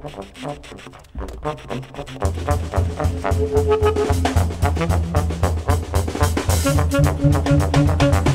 Thank you.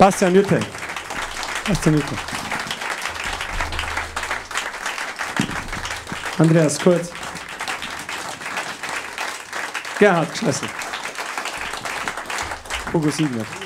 Bastian Jütte. Bastian Jütte. Andreas Kurz. Gerhard Schlessel. Hugo Siegner.